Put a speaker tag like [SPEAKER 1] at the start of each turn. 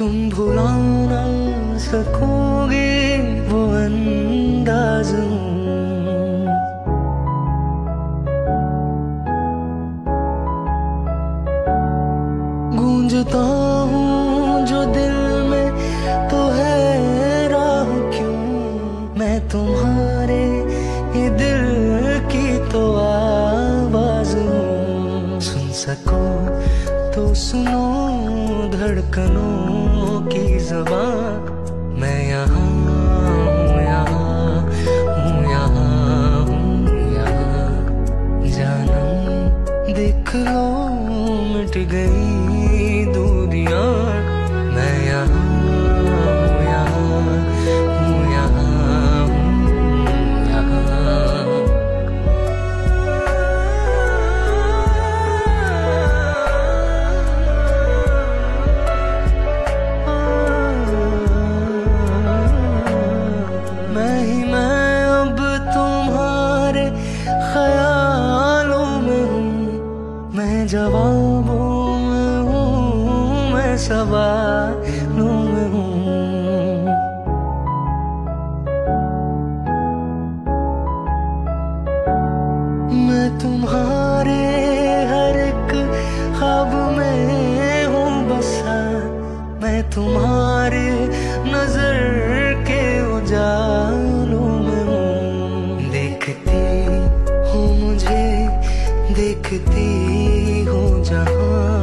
[SPEAKER 1] तुम भुला ना सकोगे वो अंदाज गूंजता दिल में तो है दिल की तो सुन सको तो सुनो। धड़कनों की जबान। मैं यहाँ हूँ यहाँ हूँ यहाँ हूँ, यहाँ। जानम देख लो, मिट गई। मैं जवाबों में हूँ मैं सवालों में हूँ। मैं तुम्हारे हर एक ख्वाब में हूँ, बसा मैं तुम्हारे देखती हूँ जहाँ